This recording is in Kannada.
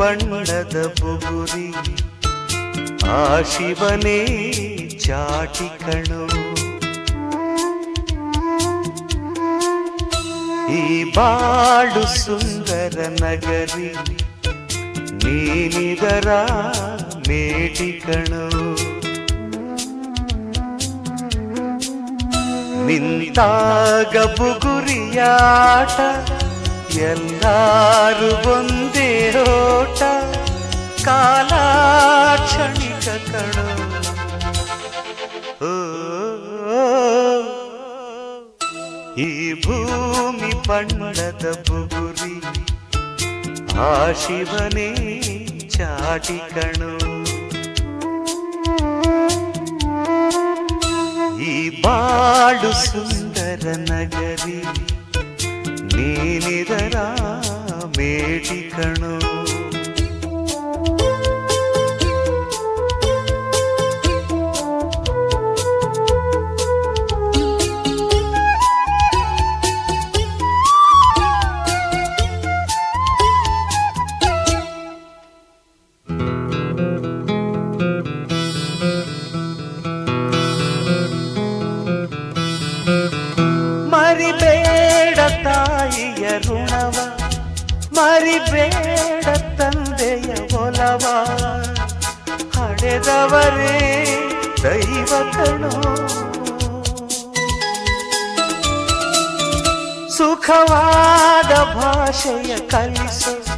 ಬಣ್ಣದ ಬುಗುರಿ, ಆ ಶಿವನೇ ಚಾಟಿ ಕಣು. ಈ ಬಾಳು ಸುಂದರ ನಗರಿ ನೀನಿದರ ಮೇಟಿ ಕಣು. ನಿಂತಾಗ ಬುಗುರಿಯಾಟ, ಎಲ್ಲಾರು ಒಂದೇ ಕಣೋ ಈ ಭೂಮಿ ಬಣ್ಣದ ಬುಗುರಿ, ಆ ಶಿವನೇ ಚಾಟಿ ಕಣೋ. ಈ ಬಾಳು ಸುಂದರ ನಗರಿ ನೀನಿದರ ಮೇಟಿ ಕಣೋ. ತಾಯಿಯ ಋಣವ ಮರಿಬೇಡ ತಂದೆಯ ಒಲವ. ಹಡೆದವರೇ ದೈವ ಸುಖವಾದ ಭಾಷೆಯ ಕಲಿಸು.